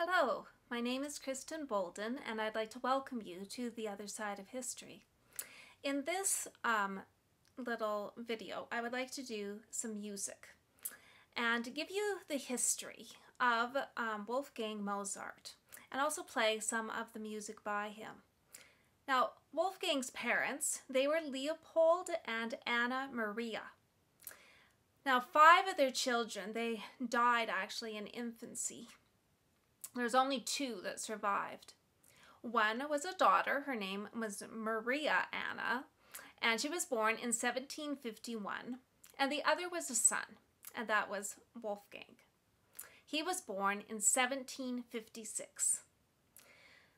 Hello, my name is Kristin Bolden, and I'd like to welcome you to The Other Side of History. In this um, little video, I would like to do some music and give you the history of um, Wolfgang Mozart and also play some of the music by him. Now, Wolfgang's parents, they were Leopold and Anna Maria. Now, five of their children, they died actually in infancy. There's only two that survived. One was a daughter, her name was Maria Anna, and she was born in 1751, and the other was a son, and that was Wolfgang. He was born in 1756.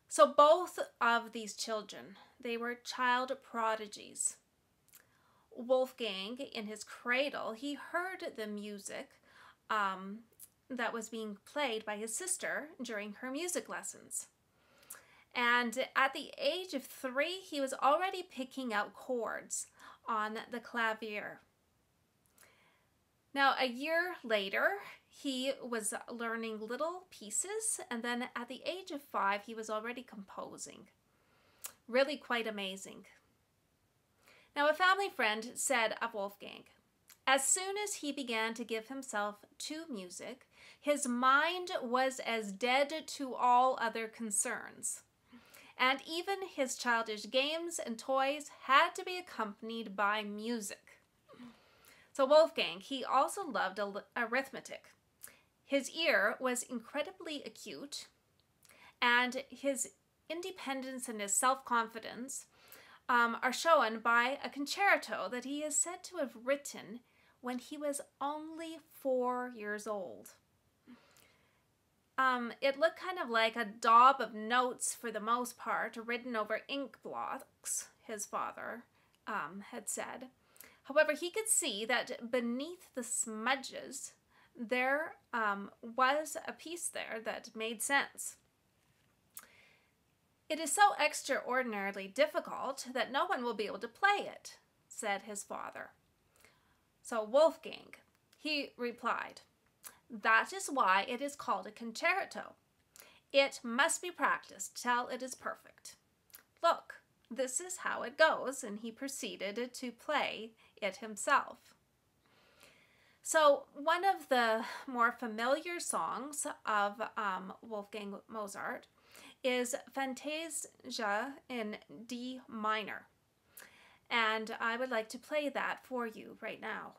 So both of these children, they were child prodigies. Wolfgang, in his cradle, he heard the music um, that was being played by his sister during her music lessons. And at the age of three, he was already picking out chords on the clavier. Now, a year later, he was learning little pieces, and then at the age of five, he was already composing. Really quite amazing. Now, a family friend said of Wolfgang, as soon as he began to give himself to music, his mind was as dead to all other concerns and even his childish games and toys had to be accompanied by music. So Wolfgang, he also loved arithmetic. His ear was incredibly acute, and his independence and his self-confidence um, are shown by a concerto that he is said to have written when he was only four years old. Um, it looked kind of like a daub of notes for the most part, written over ink blocks, his father um, had said. However, he could see that beneath the smudges, there um, was a piece there that made sense. It is so extraordinarily difficult that no one will be able to play it, said his father. So Wolfgang, he replied, that is why it is called a concerto. It must be practiced till it is perfect. Look, this is how it goes, and he proceeded to play it himself. So, one of the more familiar songs of um, Wolfgang Mozart is Fantasia in D minor. And I would like to play that for you right now.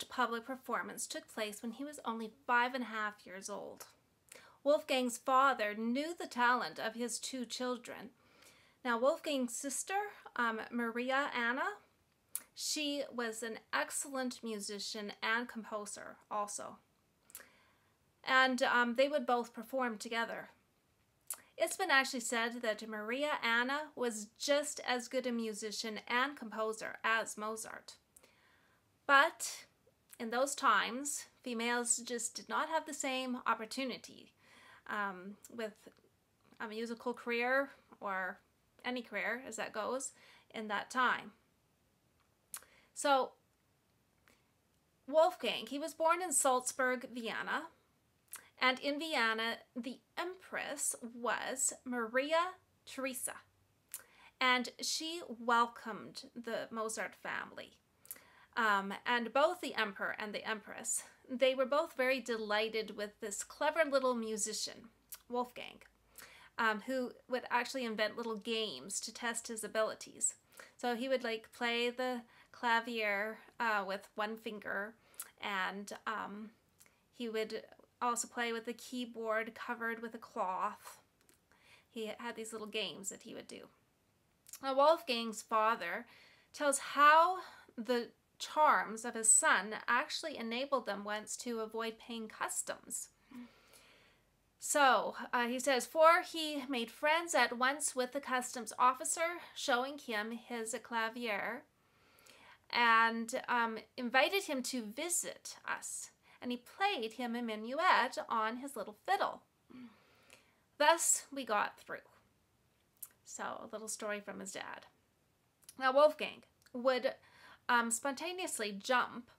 First public performance took place when he was only five and a half years old. Wolfgang's father knew the talent of his two children. Now, Wolfgang's sister, um, Maria Anna, she was an excellent musician and composer also. And um, they would both perform together. It's been actually said that Maria Anna was just as good a musician and composer as Mozart. But in those times, females just did not have the same opportunity um, with a musical career or any career as that goes in that time. So, Wolfgang, he was born in Salzburg, Vienna, and in Vienna, the empress was Maria Theresa, and she welcomed the Mozart family. Um, and both the emperor and the empress, they were both very delighted with this clever little musician, Wolfgang, um, who would actually invent little games to test his abilities. So he would like play the clavier uh, with one finger, and um, he would also play with the keyboard covered with a cloth. He had these little games that he would do. Now, Wolfgang's father tells how the charms of his son actually enabled them once to avoid paying customs. So uh, he says, for he made friends at once with the customs officer, showing him his clavier, and um, invited him to visit us. And he played him a minuet on his little fiddle. Thus we got through. So, a little story from his dad. Now, Wolfgang would um, spontaneously jump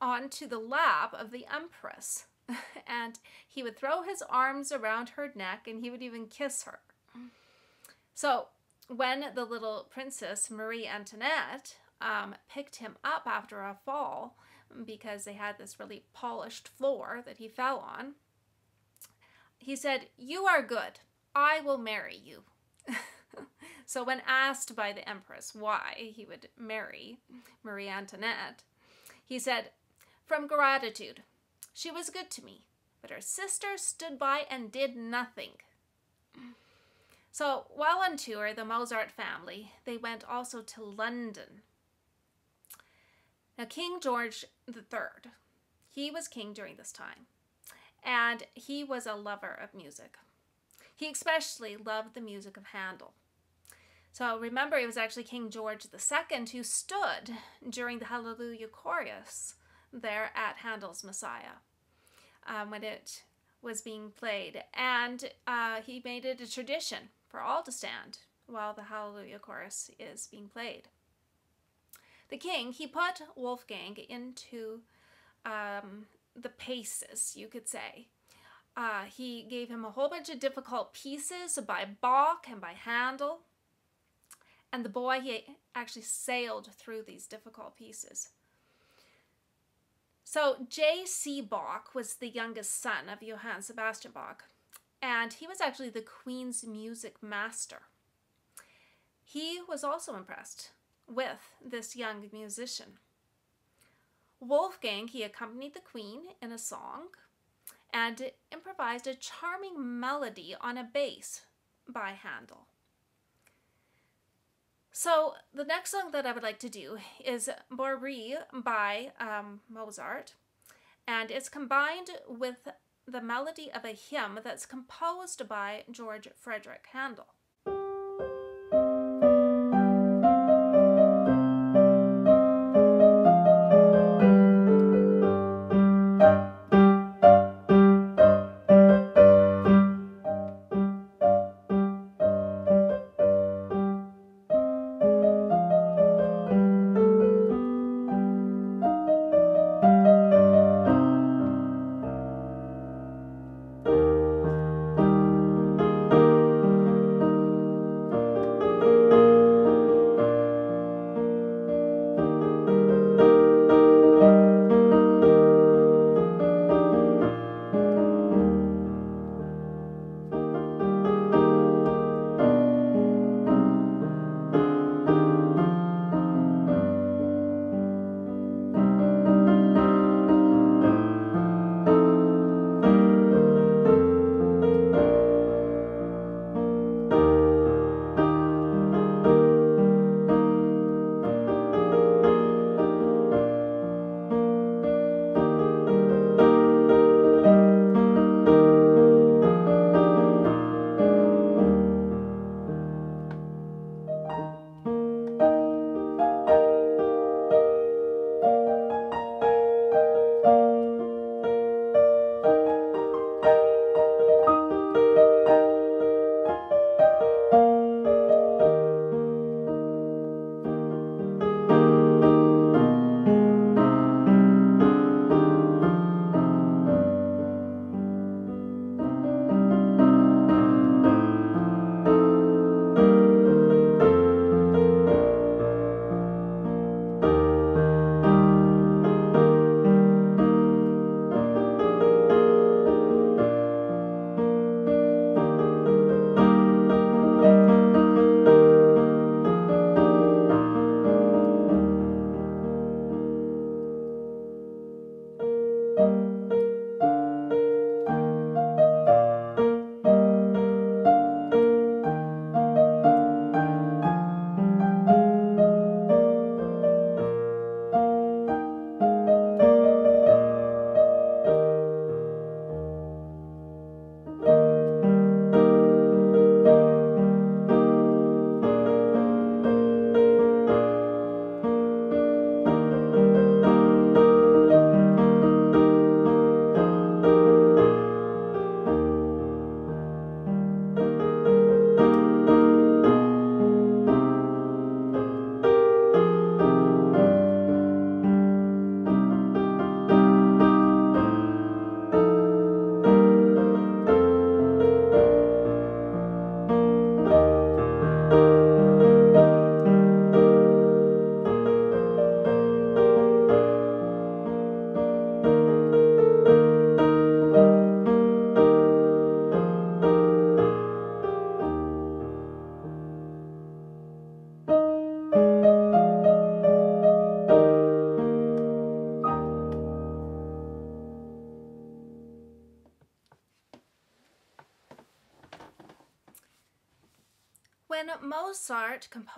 onto the lap of the Empress, and he would throw his arms around her neck and he would even kiss her. So, when the little princess Marie Antoinette um, picked him up after a fall because they had this really polished floor that he fell on, he said, You are good. I will marry you. So, when asked by the Empress why he would marry Marie Antoinette, he said, From gratitude. She was good to me, but her sister stood by and did nothing. So, while on tour, the Mozart family, they went also to London. Now, King George III, he was king during this time, and he was a lover of music. He especially loved the music of Handel. So remember, it was actually King George II who stood during the Hallelujah chorus there at Handel's Messiah um, when it was being played. And uh, he made it a tradition for all to stand while the Hallelujah chorus is being played. The king, he put Wolfgang into um, the paces, you could say. Uh, he gave him a whole bunch of difficult pieces by Bach and by Handel. And the boy, he actually sailed through these difficult pieces. So J.C. Bach was the youngest son of Johann Sebastian Bach, and he was actually the Queen's music master. He was also impressed with this young musician. Wolfgang, he accompanied the Queen in a song and improvised a charming melody on a bass by Handel. So the next song that I would like to do is Bourrée by um, Mozart, and it's combined with the melody of a hymn that's composed by George Frederick Handel.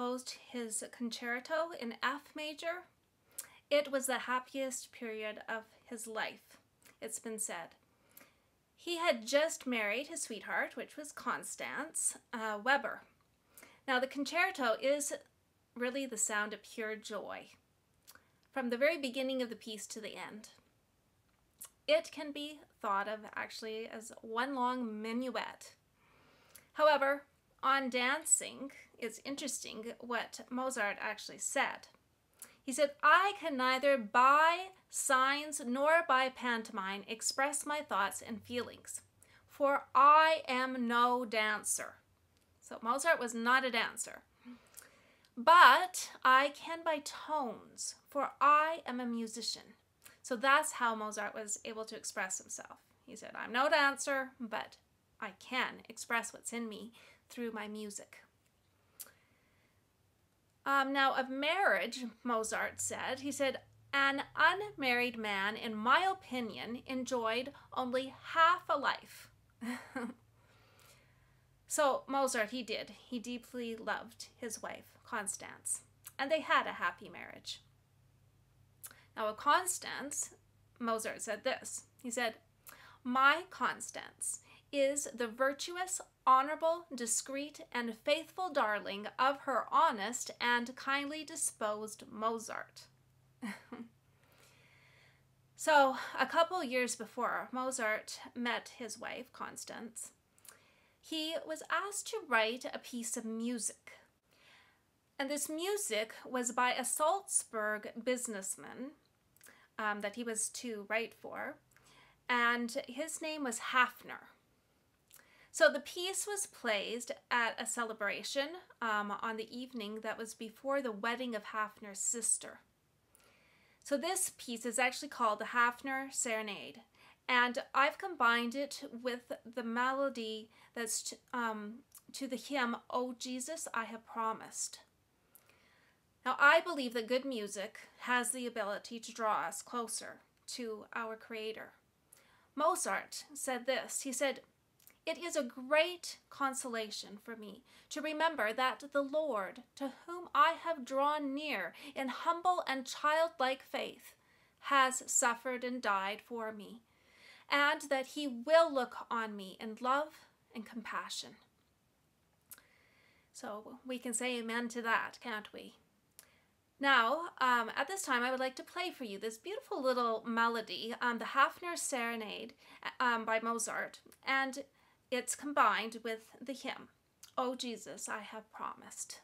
Composed his concerto in F major, it was the happiest period of his life, it's been said. He had just married his sweetheart, which was Constance uh, Weber. Now, the concerto is really the sound of pure joy from the very beginning of the piece to the end. It can be thought of actually as one long minuet. However, on dancing, it's interesting what Mozart actually said. He said, I can neither by signs nor by pantomime express my thoughts and feelings, for I am no dancer. So Mozart was not a dancer. But I can by tones, for I am a musician. So that's how Mozart was able to express himself. He said, I'm no dancer, but I can express what's in me through my music. Um, now, of marriage, Mozart said, he said, an unmarried man, in my opinion, enjoyed only half a life. so, Mozart, he did. He deeply loved his wife, Constance, and they had a happy marriage. Now, of Constance, Mozart said this He said, My Constance is the virtuous, honorable, discreet, and faithful darling of her honest and kindly disposed Mozart. so, a couple years before Mozart met his wife, Constance, he was asked to write a piece of music. And this music was by a Salzburg businessman um, that he was to write for, and his name was Hafner. So the piece was played at a celebration um, on the evening that was before the wedding of Hafner's sister. So this piece is actually called the Hafner Serenade, and I've combined it with the melody that's to, um, to the hymn, "Oh Jesus, I Have Promised." Now, I believe that good music has the ability to draw us closer to our Creator. Mozart said this. He said, it is a great consolation for me to remember that the Lord, to whom I have drawn near in humble and childlike faith, has suffered and died for me, and that he will look on me in love and compassion. So we can say amen to that, can't we? Now, um, at this time, I would like to play for you this beautiful little melody, um, the Hafner Serenade um, by Mozart. And it's combined with the hymn, Oh Jesus, I have promised.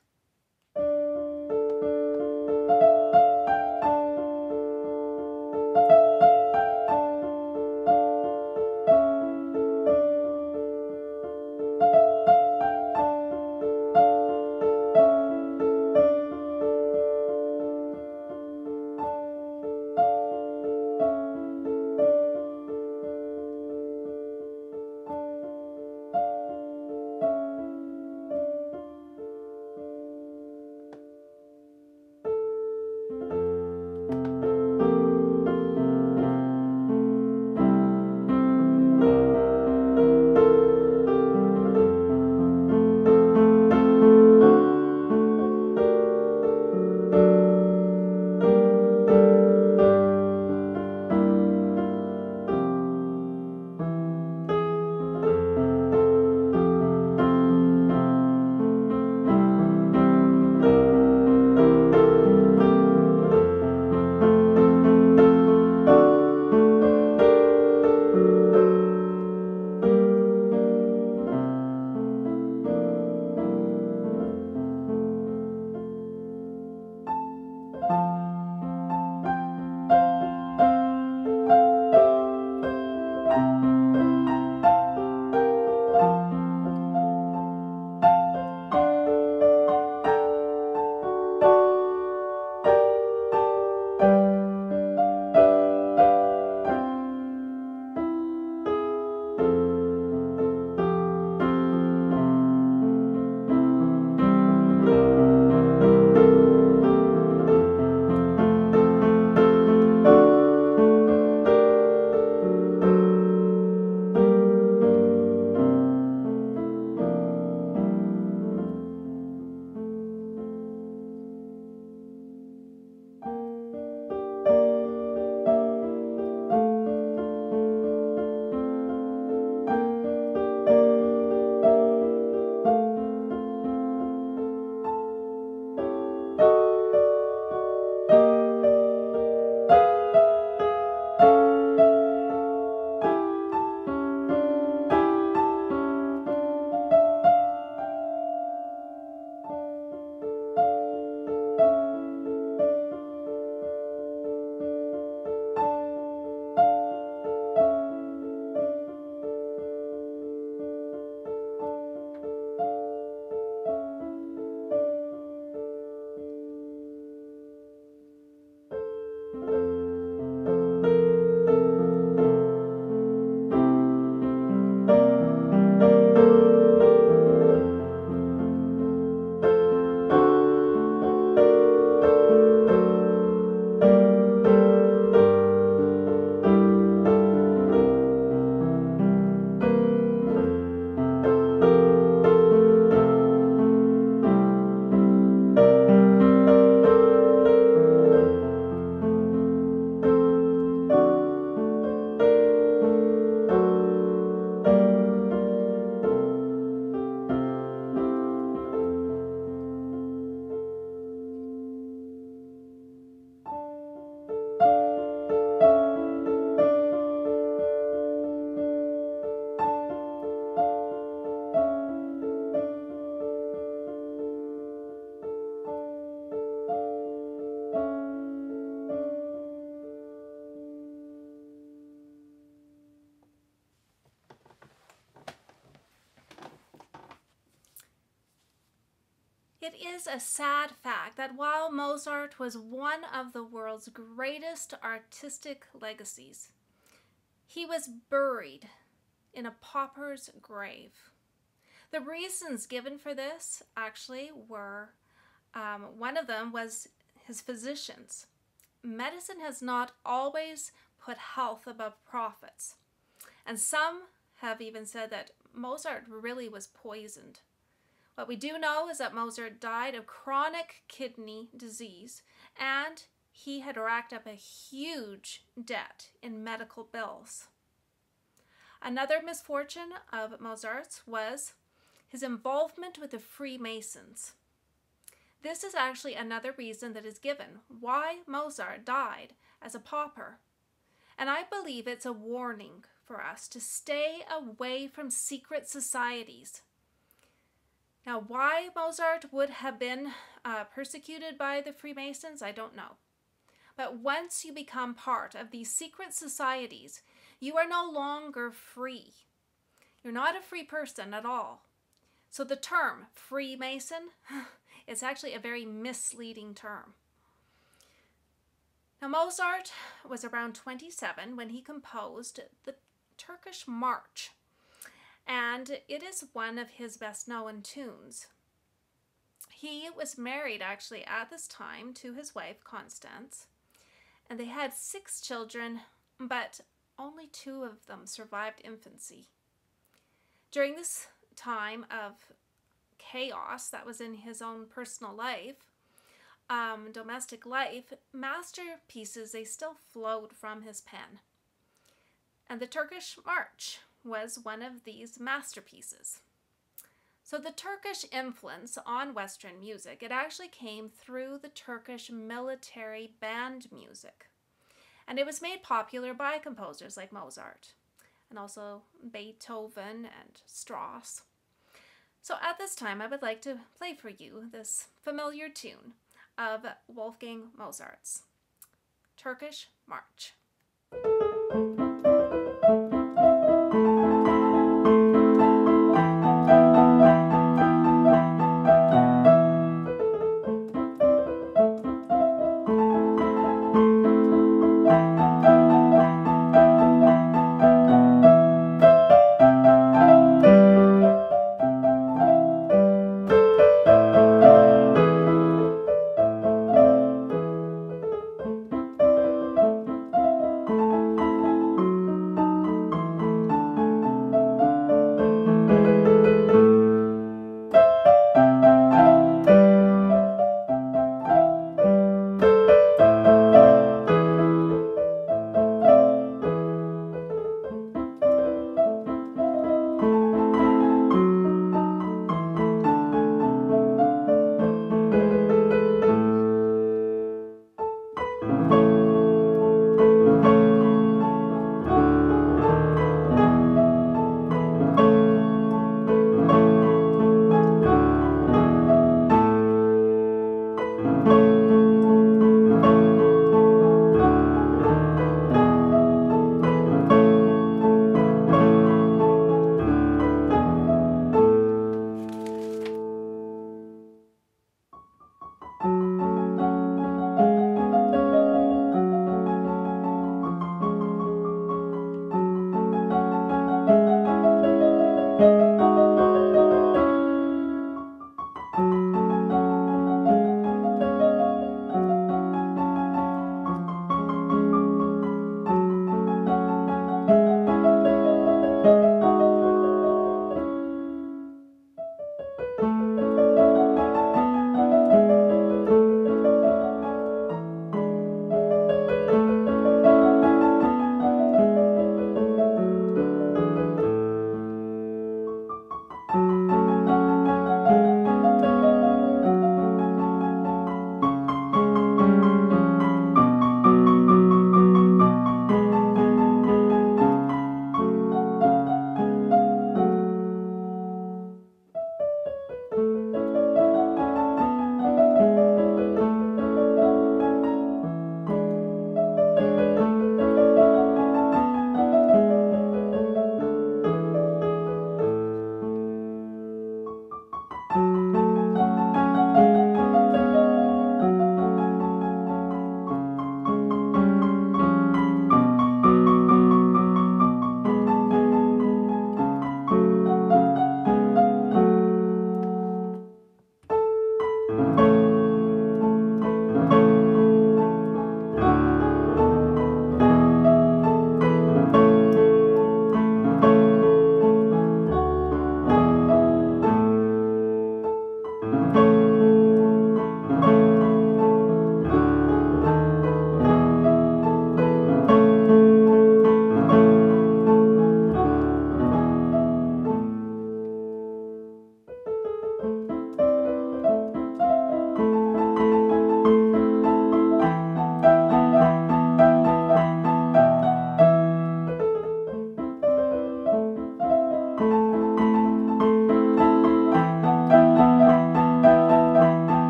It is a sad fact that while Mozart was one of the world's greatest artistic legacies, he was buried in a pauper's grave. The reasons given for this actually were um, one of them was his physicians. Medicine has not always put health above profits, and some have even said that Mozart really was poisoned. What we do know is that Mozart died of chronic kidney disease and he had racked up a huge debt in medical bills. Another misfortune of Mozart's was his involvement with the Freemasons. This is actually another reason that is given why Mozart died as a pauper. And I believe it's a warning for us to stay away from secret societies now, why Mozart would have been uh, persecuted by the Freemasons, I don't know. But once you become part of these secret societies, you are no longer free. You're not a free person at all. So the term Freemason is actually a very misleading term. Now, Mozart was around 27 when he composed the Turkish March and it is one of his best known tunes. He was married actually at this time to his wife Constance, and they had six children, but only two of them survived infancy. During this time of chaos that was in his own personal life, um, domestic life, masterpieces, they still flowed from his pen. And the Turkish March was one of these masterpieces. So the Turkish influence on Western music, it actually came through the Turkish military band music. And it was made popular by composers like Mozart and also Beethoven and Strauss. So at this time, I would like to play for you this familiar tune of Wolfgang Mozart's Turkish March.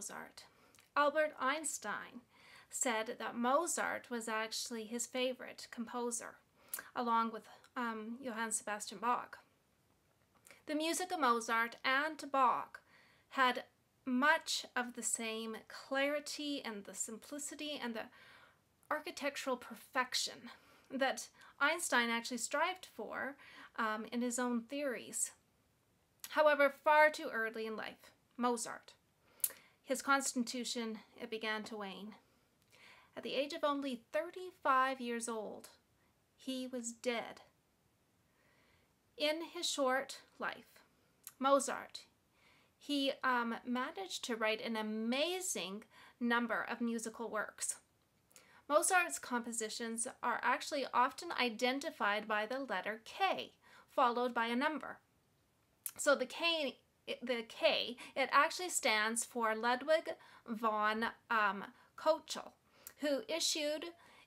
Mozart. Albert Einstein said that Mozart was actually his favorite composer, along with um, Johann Sebastian Bach. The music of Mozart and Bach had much of the same clarity and the simplicity and the architectural perfection that Einstein actually strived for um, in his own theories. However, far too early in life, Mozart, his constitution, it began to wane. At the age of only 35 years old, he was dead. In his short life, Mozart, he um, managed to write an amazing number of musical works. Mozart's compositions are actually often identified by the letter K, followed by a number. So the K, the K, it actually stands for Ludwig von um, Köchel, who issued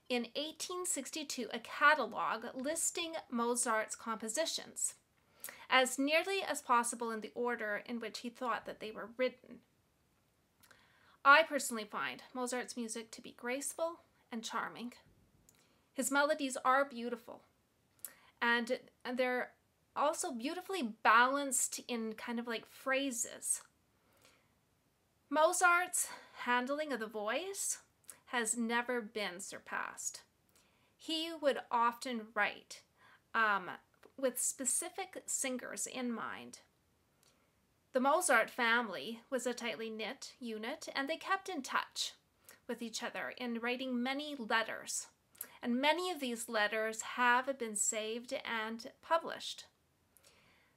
in 1862 a catalog listing Mozart's compositions as nearly as possible in the order in which he thought that they were written. I personally find Mozart's music to be graceful and charming. His melodies are beautiful, and they're also beautifully balanced in kind of like phrases. Mozart's handling of the voice has never been surpassed. He would often write um, with specific singers in mind. The Mozart family was a tightly knit unit, and they kept in touch with each other in writing many letters. And many of these letters have been saved and published.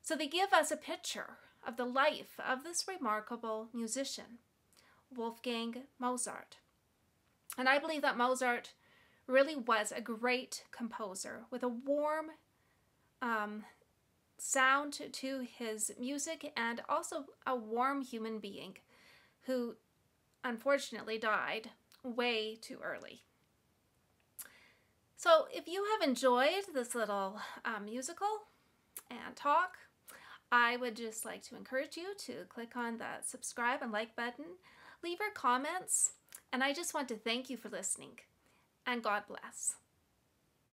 So they give us a picture of the life of this remarkable musician, Wolfgang Mozart. And I believe that Mozart really was a great composer with a warm um, sound to his music and also a warm human being who unfortunately died way too early. So if you have enjoyed this little uh, musical and talk, I would just like to encourage you to click on that subscribe and like button, leave your comments, and I just want to thank you for listening, and God bless.